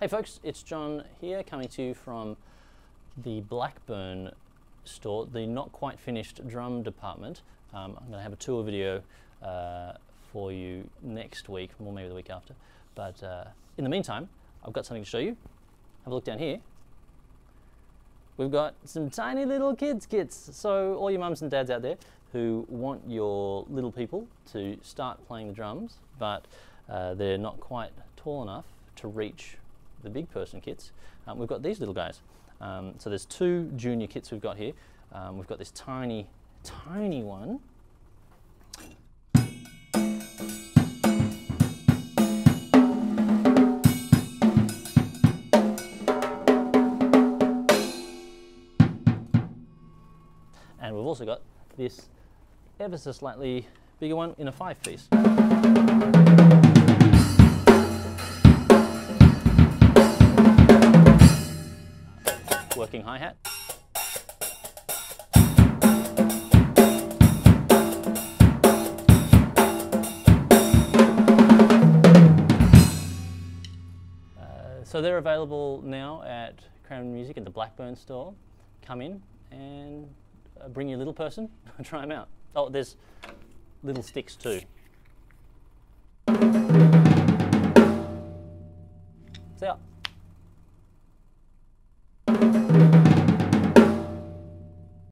Hey folks, it's John here coming to you from the Blackburn store, the not quite finished drum department. Um, I'm going to have a tour video uh, for you next week, or maybe the week after. But uh, in the meantime, I've got something to show you. Have a look down here. We've got some tiny little kids kits. So all your mums and dads out there who want your little people to start playing the drums, but uh, they're not quite tall enough to reach the big person kits, um, we've got these little guys. Um, so there's two junior kits we've got here. Um, we've got this tiny, tiny one. And we've also got this ever so slightly bigger one in a five piece. Working hi-hat. Uh, so they're available now at Cranbourne Music at the Blackburn store. Come in and uh, bring your little person and try them out. Oh, there's little sticks too. See ya.